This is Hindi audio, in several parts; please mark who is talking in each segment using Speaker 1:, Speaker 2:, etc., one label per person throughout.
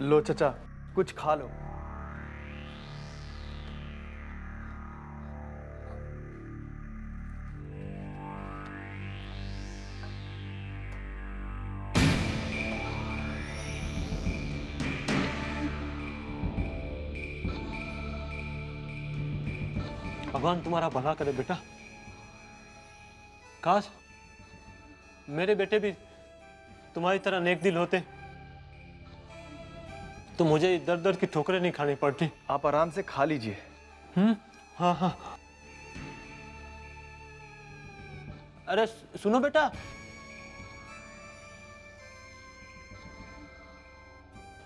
Speaker 1: लो चचा, कुछ खा लो।
Speaker 2: भगवान तुम्हारा भला करे बेटा। काश मेरे बेटे भी तुम्हारी तरह नेक दिल होते। तो मुझे दर दर की ठोकरें नहीं खानी पड़ती।
Speaker 1: आप आराम से खा लीजिए।
Speaker 2: हम्म? हाँ हाँ। अरे सुनो बेटा।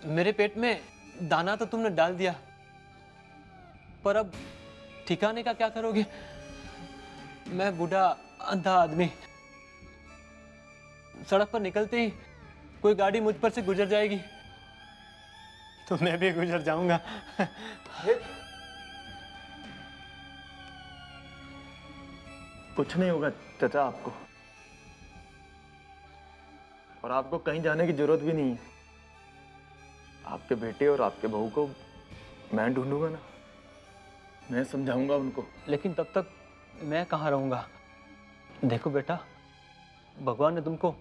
Speaker 2: मेरे पेट में दाना तो तुमने डाल दिया। पर अब ठिकाने का क्या करोगे? मैं बूढ़ा अंधा आदमी। सड़क पर निकलते ही कोई गाड़ी मुझ पर से गुजर जाएगी। तो मैं भी गुजर जाऊँगा।
Speaker 1: कुछ नहीं होगा चचा आपको। और आपको कहीं जाने की ज़रूरत भी नहीं है। आपके बेटे और आपके बहू को मैं ढूंढूँगा ना। मैं समझाऊँगा उनको।
Speaker 2: लेकिन तब तक मैं कहाँ रहूँगा? देखो बेटा भगवान ने तुमको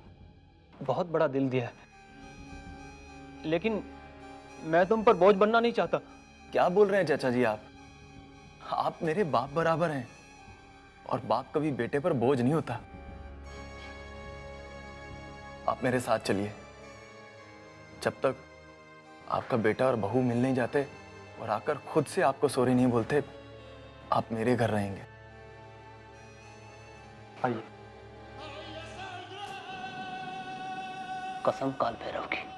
Speaker 2: बहुत बड़ा दिल दिया है। लेकिन मैं तुम पर बोझ बनना नहीं चाहता।
Speaker 1: क्या बोल रहे हैं चाचा जी आप? आप मेरे बाप बराबर हैं और बाप कभी बेटे पर बोझ नहीं होता। आप मेरे साथ चलिए। जब तक आपका बेटा और बहू मिल नहीं जाते और आकर खुद से आपको सॉरी नहीं बोलते आप मेरे घर रहेंगे।
Speaker 2: आइए। कसम काल भैरव की।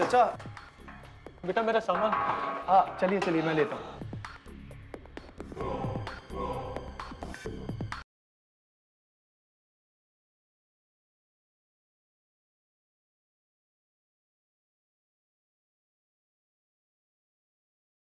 Speaker 1: चाचा
Speaker 2: बेटा मेरा सामान।
Speaker 1: हाँ चलिए चलिए मैं लेता हूँ।